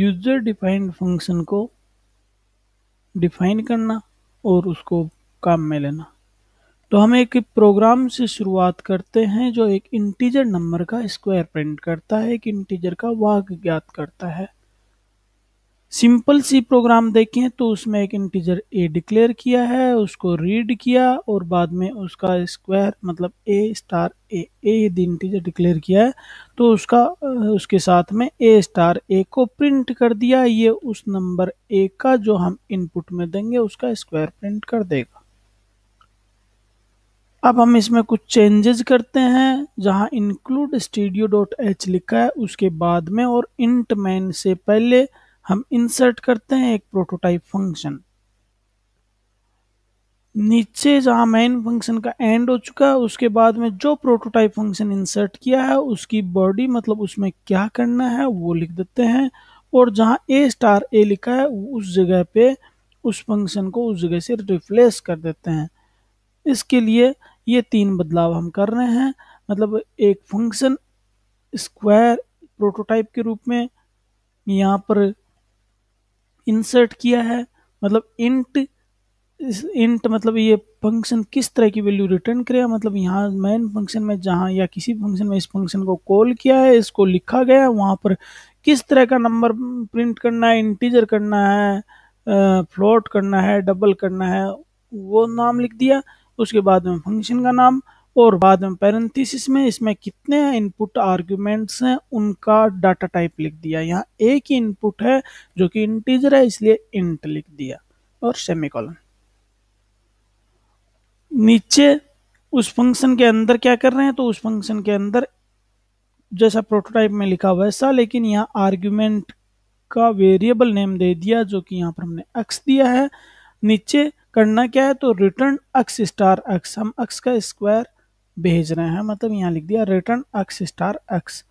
User defined function को define करना और उसको काम में लेना। तो हम एक प्रोग्राम से शुरुआत करते हैं जो एक इंटीजर नंबर का स्क्वायर प्रिंट करता है, एक इंटीजर का वाक ज्ञात करता है। सिंपल सी प्रोग्राम देखें तो उसमें एक इंटीजर ए डिक्लेयर किया है, उसको रीड किया और बाद में उसका स्क्वायर मतलब ए स्टार ए ए यदि इंटीजर डिक्लेयर किया है तो उसका, उसके साथ में ए स्टार ए को प्रिंट कर दिया। ये उस नंबर ए का जो हम इनपुट में देंगे उसका स्क्वायर प्रिंट कर देगा। अब हम इसमें कुछ चेंजेस करते हैं, जहाँ इंक्लूड स्टूडियो डॉट एच लिखा है, उसके बाद में और इंट मैन से पहले हम इंसर्ट करते हैं एक प्रोटोटाइप फ़ंक्शन नीचे जहाँ मेन फ़ंक्शन का एंड हो चुका है, उसके बाद में जो प्रोटोटाइप फ़ंक्शन इंसर्ट किया है, उसकी बॉडी मतलब उसमें क्या करना है, वो लिख देते हैं और जहाँ ए स्टार ए लिखा है उस जगह पे उस फ़ंक्शन को उस जगह से रिप्लेस कर देते हैं। इसके लिए ये तीन बदलाव हम कर रहे हैं। मतलब एक फ़ंक्शन स्क्वायर प्रोटोटाइप के रूप में, यहाँ पर इंसर्ट किया है मतलब इंट इंट मतलब ये फ़ंक्शन किस तरह की वैल्यू रिटर्न करेगा? मतलब यहाँ मेन फ़ंक्शन में जहाँ या किसी फ़ंक्शन में इस फ़ंक्शन को कॉल किया है, इसको लिखा गया है, वहाँ पर किस तरह का नंबर प्रिंट करना है इंटीजर करना है फ्लोट करना है डबल करना है, वो नाम लिख दिया। उसके बाद में फ़ंक्शन का नाम और बाद में पैरेंथिस में इसमें कितने इनपुट आर्ग्यूमेंट्स हैं, उनका डाटा टाइप लिख दिया। यहाँ एक ही इनपुट है जो कि इंटीजर है, इसलिए इंट लिख दिया। और सेमिकॉलन नीचे उस फ़ंक्शन के अंदर क्या कर रहे हैं? तो उस फ़ंक्शन के अंदर जैसा प्रोटोटाइप में लिखा वैसा, लेकिन यहाँ आर्ग्यूमेंट का वेरिएबल नेम दे दिया, जो कि यहाँ पर हमने एक्स दिया है। नीचे करना क्या है? तो रिटर्न अक्स स्टार अक्स हम अक्स का स्क्वायर भेज रहे हैं मतलब यहाँ लिख दिया रिटर्न एक्स स्टार एक्स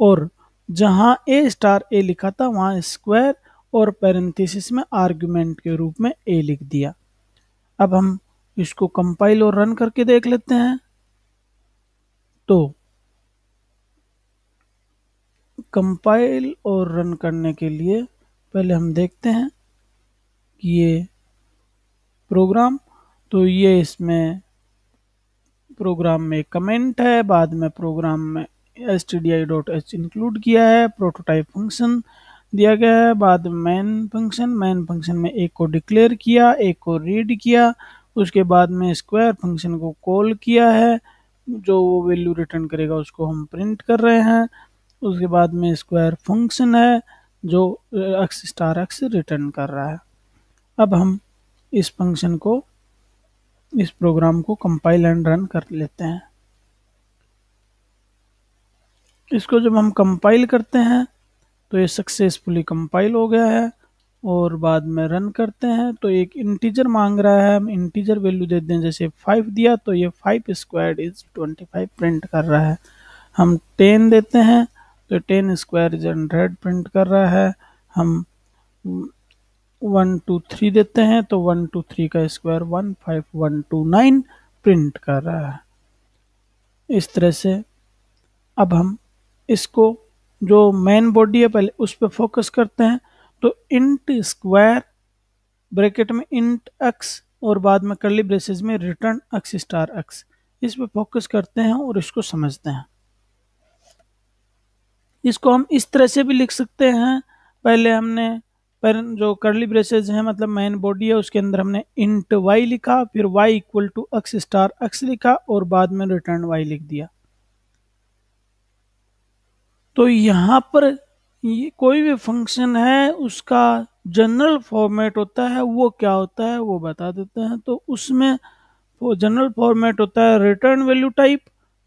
और जहाँ ए स्टार ए लिखा था, वहाँ स्क्वायर और पैरेंथेसिस में आर्गुमेंट के रूप में ए लिख दिया। अब हम इसको कंपाइल और रन करके देख लेते हैं। तो कंपाइल और रन करने के लिए पहले हम देखते हैं कि ये प्रोग्राम तो ये इसमें प्रोग्राम में कमेंट है, बाद में प्रोग्राम में S T D I dot H include किया है प्रोटोटाइप फ़ंक्शन दिया गया है, बाद मेन फ़ंक्शन मेन फ़ंक्शन में एक को डिक्लेयर किया, एक को रीड किया, उसके बाद में स्क्वायर फ़ंक्शन को कॉल किया है, जो वो वैल्यू रिटर्न करेगा उसको हम प्रिंट कर रहे हैं, उसके बाद में स्क्वायर फ़ंक्शन है, जो एक्स स्टार एक्स रिटर्न कर रहा है। अब हम इस फ़ंक्शन को इस प्रोग्राम को कंपाइल एंड रन कर लेते हैं। इसको जब हम कंपाइल करते हैं तो ये सक्सेसफुली कंपाइल हो गया है और बाद में रन करते हैं। तो एक इंटीजर मांग रहा है, हम इंटीजर वैल्यू दे दें। जैसे फाइव दिया तो ये five square is twenty five print कर रहा है। हम टेन देते हैं तो ten square is hundred print कर रहा है। हम वन टू थ्री देते हैं तो वन टू थ्री का square one five one two nine print कर रहा है। इस तरह से अब हम इसको जो मेन बॉडी है, पहले उस पर फोकस करते हैं तो इंट स्क्वायर ब्रैकेट में इंट एक्स और बाद में करली ब्रेसेस में रिटर्न एक्स स्टार एक्स इस पर फोकस करते हैं और इसको समझते हैं। इसको हम इस तरह से भी लिख सकते हैं, पहले हमने पर जो करली ब्रेसेज है मतलब मेन बॉडी है, उसके अंदर हमने इंट वाई लिखा, फिर Y equal to X star X लिखा और बाद में रिटर्न वाई लिख दिया। तो यहाँ पर ये कोई भी फ़ंक्शन है, उसका जनरल फॉर्मेट होता है, वो क्या होता है, वो बता देते हैं। तो उसमें जनरल फॉर्मेट होता है return value type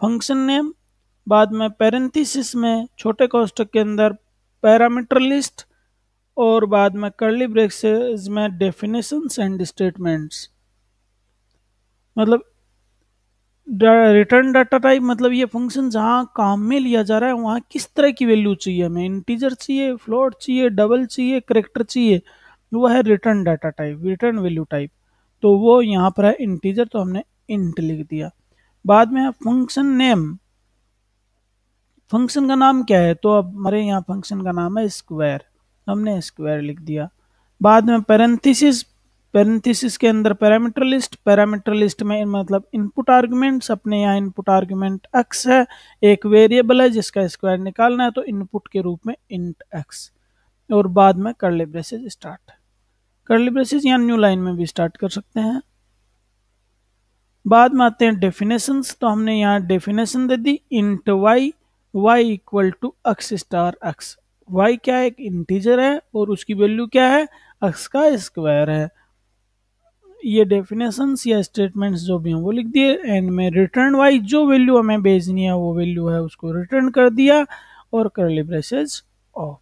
function name बाद में पेरेंथिस में छोटे कॉस्टक के अंदर पैरामीटर लिस्ट और बाद में करली ब्रेसेस में डेफिनेशंस एंड स्टेटमेंट्स मतलब रिटर्न डाटा टाइप मतलब ये फ़ंक्शन जहाँ काम में लिया जा रहा है, वहाँ किस तरह की वैल्यू चाहिए हमें? इंटीजर चाहिए फ्लोट चाहिए डबल चाहिए करेक्टर चाहिए, वो है return data type return value type तो वो यहाँ पर है इंटीजर तो हमने इंट लिख दिया। बाद में है फ़ंक्शन नेम फ़ंक्शन का नाम क्या है? तो अब हमारे यहाँ फ़ंक्शन का नाम है स्क्वायर हमने स्क्वायर लिख दिया। बाद में पैरेंथिसिस पैरेंथिसिस के अंदर पैरामीटर लिस्ट पैरामीटर लिस्ट में मतलब इनपुट आर्गुमेंट्स अपने यहाँ इनपुट आर्गुमेंट एक्स है, एक वेरिएबल है जिसका स्क्वायर निकालना है तो इनपुट के रूप में इंट एक्स और बाद में curly braces start curly braces यहाँ न्यू लाइन में भी स्टार्ट कर सकते हैं। बाद में आते हैं डेफिनेशंस तो हमने यहाँ डेफिनेशन दे दी int Y Y equal to X star X Y क्या है एक इंटीजर है और उसकी वैल्यू क्या है? एक्स का स्क्वायर है। ये डेफिनेशंस या स्टेटमेंट्स जो भी हैं, वो लिख दिए। एंड में रिटर्न वाई जो वैल्यू हमें भेजनी है, वो वैल्यू है, उसको रिटर्न कर दिया और करली ब्रेसेस ऑफ़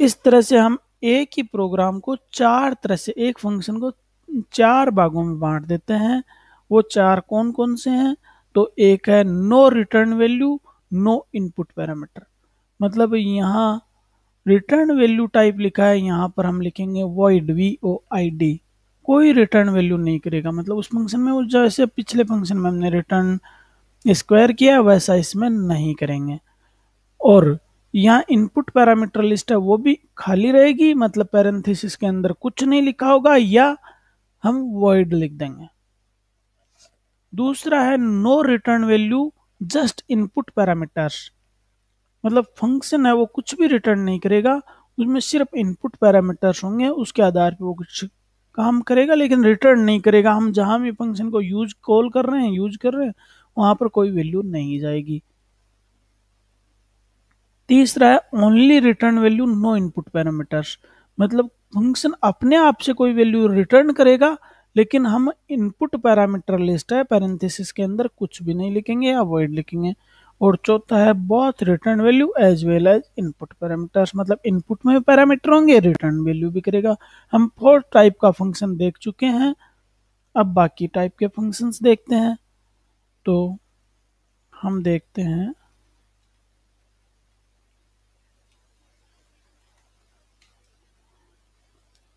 इस तरह से हम एक ही प्रोग्राम को चार तरह से, एक फ़ंक्शन को चार भागों में बांट देते हैं। वो चार कौन कौन से हैं? तो एक है no return value no input parameter मतलब यहाँ रिटर्न वैल्यू टाइप लिखा है, यहाँ पर हम लिखेंगे void V O I D कोई रिटर्न वैल्यू नहीं करेगा। मतलब उस फ़ंक्शन में वो जैसे पिछले फ़ंक्शन में हमने रिटर्न स्क्वायर किया, वैसा इसमें नहीं करेंगे। और यहाँ इनपुट पैरामीटर लिस्ट है, वो भी खाली रहेगी। मतलब पैरेंथिस के अंदर कुछ नहीं लिखा होगा, या हम वॉइड लिख देंगे। दूसरा है no return value just input parameters मतलब फ़ंक्शन है वो कुछ भी रिटर्न नहीं करेगा, उसमें सिर्फ़ इनपुट पैरामीटर्स होंगे, उसके आधार पर वो कुछ काम करेगा, लेकिन रिटर्न नहीं करेगा। हम जहाँ भी फ़ंक्शन को यूज़ कॉल कर रहे हैं यूज़ कर रहे हैं, वहाँ पर कोई वैल्यू नहीं जाएगी। तीसरा है only return value no input parameters मतलब फ़ंक्शन अपने आप से कोई वैल्यू रिटर्न करेगा लेकिन हम इनपुट पैरामीटर लिस्ट है पैरेंथेसिस के अंदर कुछ भी नहीं लिखेंगे या लिखेंगे। और चौथा है बहुत return value as well as input parameters मतलब इनपुट में पैरामीटर होंगे रिटर्न वैल्यू भी करेगा। हम फोर टाइप का फ़ंक्शन देख चुके हैं। अब बाकी टाइप के फ़ंक्शंस देखते हैं। तो हम देखते हैं।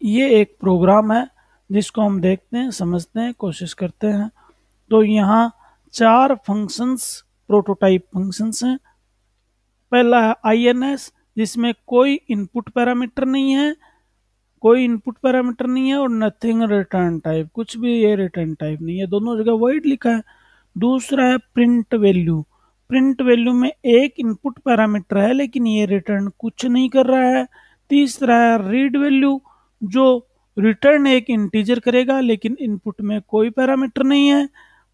ये एक प्रोग्राम है। जिसको हम देखते हैं, समझते हैं, कोशिश करते हैं। तो यहाँ चार फ़ंक्शंस प्रोटोटाइप फ़ंक्शंस हैं। पहला है आई एन एस जिसमें कोई इनपुट पैरामीटर नहीं है, कोई इनपुट पैरामीटर नहीं है और नथिंग रिटर्न टाइप कुछ भी ये रिटर्न टाइप नहीं है। दोनों जगह वाइड लिखा है। दूसरा है प्रिंट वैल्यू प्रिंट वैल्यू में एक इनपुट पैरामीटर है, लेकिन ये रिटर्न कुछ नहीं कर रहा है। तीसरा है रीड वैल्यू जो रिटर्न एक इंटीजर करेगा, लेकिन इनपुट में कोई पैरामीटर नहीं है।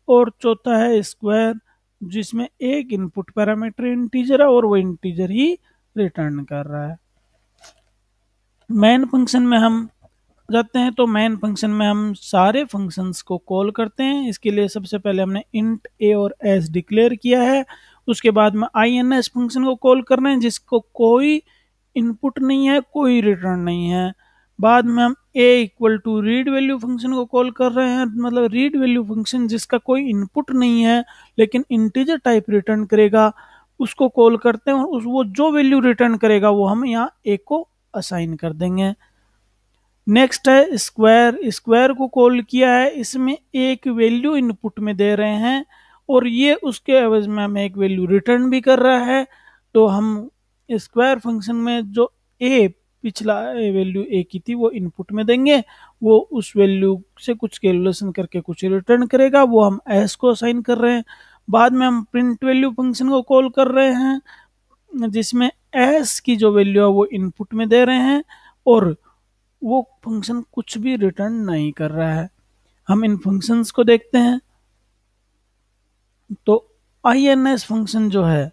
और चौथा है स्क्वायर, जिसमें एक इनपुट पैरामीटर इंटीजर है और वो इंटीजर ही रिटर्न कर रहा है। मेन फ़ंक्शन में हम जाते हैं तो मेन फ़ंक्शन में हम सारे फ़ंक्शंस को कॉल करते हैं। इसके लिए सबसे पहले हमने इंट ए और एस डिक्लेयर किया है। उसके बाद में आई एन एस फ़ंक्शन को कॉल कर रहे हैं, जिसको कोई इनपुट नहीं है, कोई रिटर्न नहीं है। बाद में हम A equal to read value function को कॉल कर रहे हैं मतलब रीड वैल्यू फ़ंक्शन जिसका कोई इनपुट नहीं है, लेकिन इंटीजर टाइप रिटर्न करेगा, उसको कॉल करते हैं और उस, वो जो वैल्यू रिटर्न करेगा, वो हम यहाँ ए को असाइन कर देंगे। नेक्स्ट है स्क्वायर स्क्वायर को कॉल किया है, इसमें एक वैल्यू इनपुट में दे रहे हैं और ये उसके एवज में हमें एक वैल्यू रिटर्न भी कर रहा है। तो हम स्क्वायर फ़ंक्शन में जो ए पिछला वैल्यू ए की थी, वो इनपुट में देंगे, वो उस वैल्यू से कुछ कैलकुलेशन करके कुछ रिटर्न करेगा, वो हम एस को असाइन कर रहे हैं। बाद में हम प्रिंट वैल्यू फ़ंक्शन को कॉल कर रहे हैं, जिसमें एस की जो वैल्यू है वो इनपुट में दे रहे हैं, और वो फ़ंक्शन कुछ भी रिटर्न नहीं कर रहा है। हम इन फ़ंक्शंस को देखते हैं। तो आई एन एस फ़ंक्शन जो है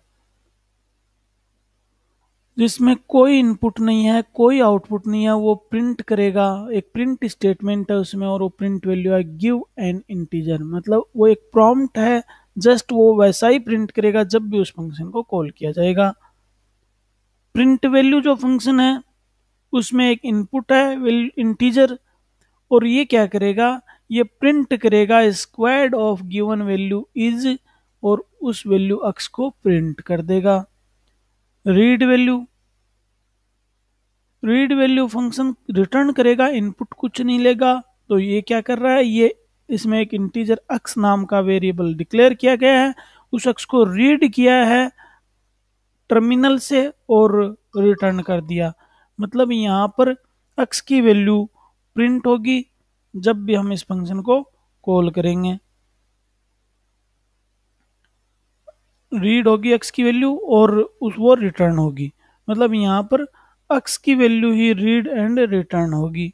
जिसमें कोई इनपुट नहीं है, कोई आउटपुट नहीं है, वो प्रिंट करेगा, एक प्रिंट स्टेटमेंट है उसमें और वो प्रिंट वैल्यू है गिव एन इंटीजर मतलब वो एक प्रॉम्प्ट है जस्ट वो वैसा ही प्रिंट करेगा जब भी उस फ़ंक्शन को कॉल किया जाएगा। प्रिंट वैल्यू जो फ़ंक्शन है, उसमें एक इनपुट है इंटीजर और ये क्या करेगा, ये प्रिंट करेगा square of given value is और उस वैल्यू अक्स को प्रिंट कर देगा। Read value read value function return करेगा इनपुट कुछ नहीं लेगा तो ये क्या कर रहा है? ये इसमें एक इंटीजर अक्स नाम का वेरिएबल डिक्लेयर किया गया है, उस अक्स को रीड किया है टर्मिनल से और रिटर्न कर दिया। मतलब यहाँ पर अक्स की वैल्यू प्रिंट होगी, जब भी हम इस फ़ंक्शन को कॉल करेंगे। रीड होगी एक्स की वैल्यू और उस वो रिटर्न होगी। मतलब यहाँ पर एक्स की वैल्यू ही रीड एंड रिटर्न होगी।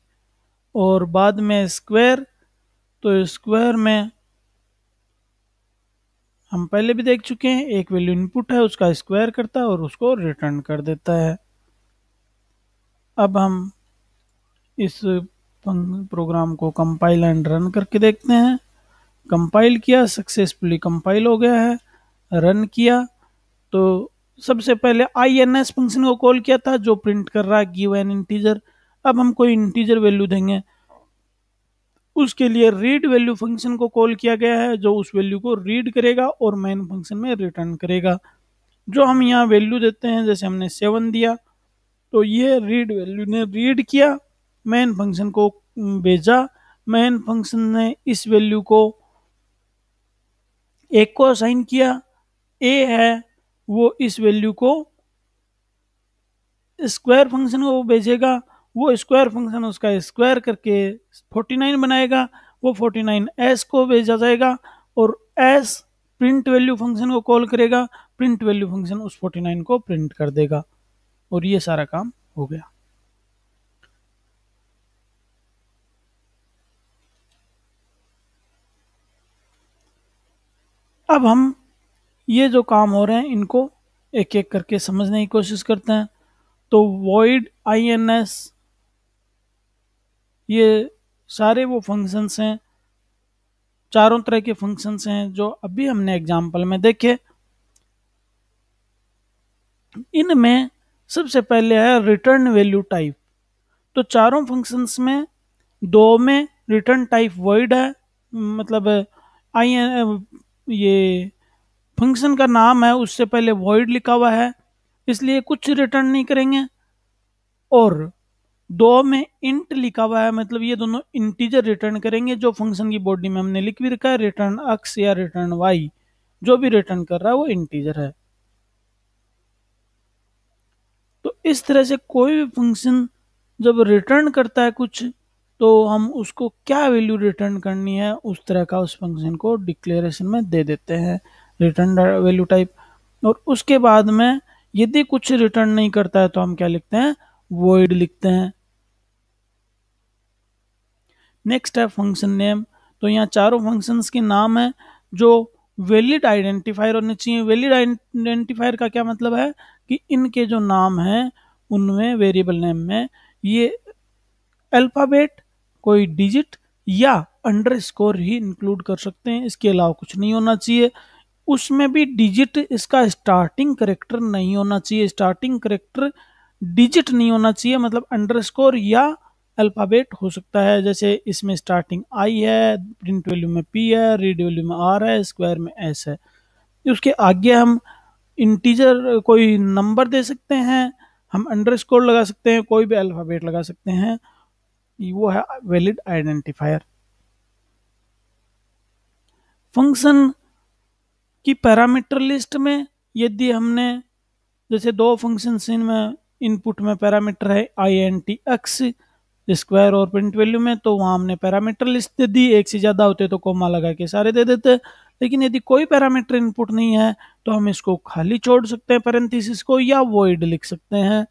और बाद में स्क्वायर तो स्क्वायर में हम पहले भी देख चुके हैं, एक वैल्यू इनपुट है, उसका स्क्वायर करता है और उसको रिटर्न कर देता है। अब हम इस प्रोग्राम को कंपाइल एंड रन करके देखते हैं। कंपाइल किया सक्सेसफुली कंपाइल हो गया है। रन किया तो सबसे पहले आई एन एस फ़ंक्शन को कॉल किया था, जो प्रिंट कर रहा है गिव एन इंटीजर अब हम कोई इंटीजर वैल्यू देंगे। उसके लिए रीड वैल्यू फ़ंक्शन को कॉल किया गया है, जो उस वैल्यू को रीड करेगा और मेन फ़ंक्शन में रिटर्न करेगा। जो हम यहाँ वैल्यू देते हैं, जैसे हमने सेवन दिया तो ये रीड वैल्यू ने रीड किया मेन फ़ंक्शन को भेजा। मेन फ़ंक्शन ने इस वैल्यू को एक को असाइन किया ए है, वो इस वैल्यू को स्क्वायर फ़ंक्शन को भेजेगा, वो स्क्वायर फ़ंक्शन उसका स्क्वायर करके 49 बनाएगा, वो 49 एस को भेजा जाएगा और एस प्रिंट वैल्यू फ़ंक्शन को कॉल करेगा प्रिंट वैल्यू फ़ंक्शन उस 49 को प्रिंट कर देगा और ये सारा काम हो गया। अब हम ये जो काम हो रहे हैं, इनको एक एक करके समझने की कोशिश करते हैं। तो वॉइड आई एन एस ये सारे वो फ़ंक्शंस हैं, चारों तरह के फ़ंक्शंस हैं जो अभी हमने एग्ज़ाम्पल में देखे। इनमें सबसे पहले है रिटर्न वैल्यू टाइप तो चारों फ़ंक्शंस में दो में रिटर्न टाइप वर्ड है मतलब आई ये फ़ंक्शन का नाम है, उससे पहले वॉइड लिखा हुआ है, इसलिए कुछ रिटर्न नहीं करेंगे। और दो में इंट लिखा हुआ है मतलब ये दोनों इंटीजर रिटर्न करेंगे, जो फ़ंक्शन की बॉडी में हमने लिख भी रखा है रिटर्न अक्स या रिटर्न वाई जो भी रिटर्न कर रहा है, वो इंटीजर है। तो इस तरह से कोई भी फ़ंक्शन जब रिटर्न करता है कुछ तो हम उसको क्या वैल्यू रिटर्न करनी है, उस तरह का उस फ़ंक्शन को डिक्लेरेशन में दे देते हैं। Return value type. और उसके बाद में यदि कुछ रिटर्न नहीं करता है तो हम क्या लिखते हैं? वॉइड लिखते हैं। नेक्स्ट है फ़ंक्शन नेम तो यहाँ चारों फ़ंक्शंस के नाम है जो वैलिड आइडेंटिफायर होने चाहिए वैलिड आइडेंटिफायर का क्या मतलब है? कि इनके जो नाम हैं, उनमें वेरिएबल नेम में ये अल्फ़ाबेट कोई डिजिट या अंडर स्कोर ही इंक्लूड कर सकते हैं। इसके अलावा कुछ नहीं होना चाहिए। उसमें भी डिजिट इसका स्टार्टिंग करेक्टर नहीं होना चाहिए। स्टार्टिंग करेक्टर डिजिट नहीं होना चाहिए मतलब अंडर स्कोर या अल्फ़ाबेट हो सकता है। जैसे इसमें स्टार्टिंग आई है प्रिंट वैल्यू में पी है रीड वैल्यू में आर है स्क्वायर में एस है। उसके आगे हम इंटीजर कोई नंबर दे सकते हैं, हम अंडर स्कोर लगा सकते हैं, कोई भी अल्फ़ाबेट लगा सकते हैं। वो है वैलिड आइडेंटिफायर फ़ंक्शन की पैरामीटर लिस्ट में यदि हमने, जैसे दो फ़ंक्शन इनमें इनपुट में पैरामीटर है I N T X square और प्रिंट वैल्यू में तो वहाँ हमने पैरामीटर लिस्ट दे दी, एक से ज़्यादा होते तो कोमा लगा के सारे दे देते। लेकिन यदि कोई पैरामीटर इनपुट नहीं है तो हम इसको खाली छोड़ सकते हैं पैरेंथेसिस को, या वॉइड लिख सकते हैं।